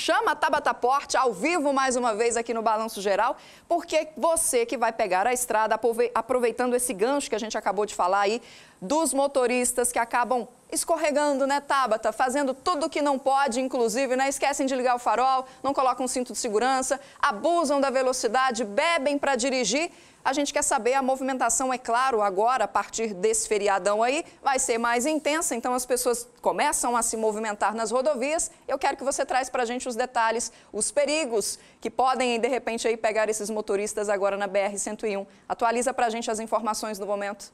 chama a Tabata Porte ao vivo mais uma vez aqui no Balanço Geral, porque você que vai pegar a estrada, aproveitando esse gancho que a gente acabou de falar aí, dos motoristas que acabam escorregando, né, Tabata? Fazendo tudo o que não pode, inclusive, né? Esquecem de ligar o farol, não colocam cinto de segurança, abusam da velocidade, bebem para dirigir. A gente quer saber, a movimentação, é claro, agora, a partir desse feriadão aí, vai ser mais intensa, então as pessoas começam a se movimentar nas rodovias. Eu quero que você traz para a gente os detalhes, os perigos que podem, de repente, aí pegar esses motoristas agora na BR-101. Atualiza para a gente as informações no momento.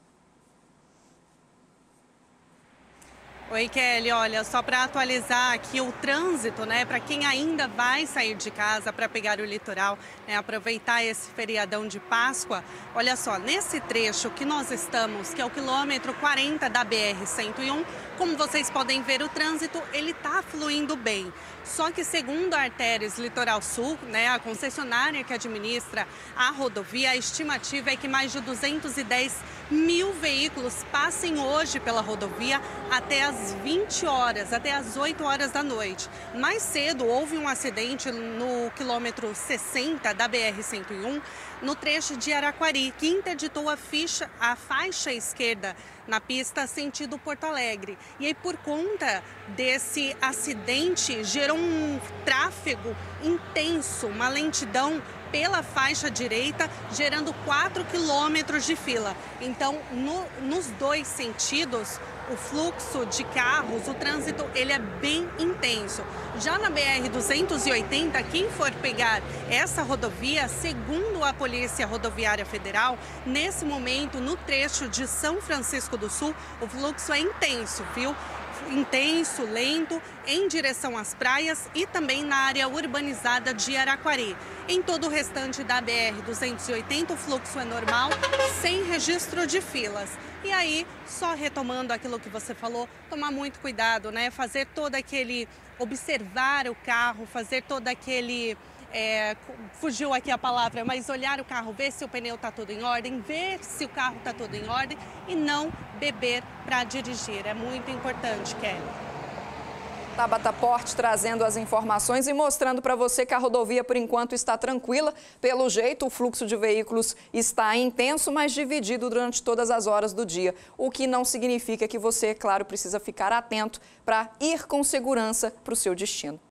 Oi, Kelly. Olha, só para atualizar aqui o trânsito, né? Para quem ainda vai sair de casa para pegar o litoral, né, aproveitar esse feriadão de Páscoa. Olha só, nesse trecho que nós estamos, que é o quilômetro 40 da BR-101, como vocês podem ver, o trânsito ele está fluindo bem. Só que segundo a Artérias Litoral Sul, né, a concessionária que administra a rodovia, a estimativa é que mais de 210 mil veículos passem hoje pela rodovia até as 20 horas, até as 8 horas da noite. Mais cedo houve um acidente no quilômetro 60 da BR-101, no trecho de Araquari, que interditou a, ficha, a faixa esquerda na pista sentido Porto Alegre. E aí, por conta desse acidente, gerou um tráfego intenso, uma lentidão pela faixa direita, gerando 4 quilômetros de fila. Então, no, nos dois sentidos, o fluxo de carros, o trânsito, ele é bem intenso. Já na BR-280, quem for pegar essa rodovia, segundo a Polícia Rodoviária Federal, nesse momento, no trecho de São Francisco do Sul, o fluxo é intenso, viu? Intenso, lento, em direção às praias e também na área urbanizada de Araquari. Em todo o restante da BR-280, o fluxo é normal, sem registro de filas. E aí, só retomando aquilo que você falou, tomar muito cuidado, né? Fazer todo aquele. observar o carro, fazer todo aquele é, fugiu aqui a palavra, mas olhar o carro, ver se o pneu está todo em ordem, ver se o carro está todo em ordem e não beber para dirigir. É muito importante, Kelly. Tabata Porte trazendo as informações e mostrando para você que a rodovia, por enquanto, está tranquila. Pelo jeito, o fluxo de veículos está intenso, mas dividido durante todas as horas do dia. O que não significa que você, claro, precisa ficar atento para ir com segurança para o seu destino.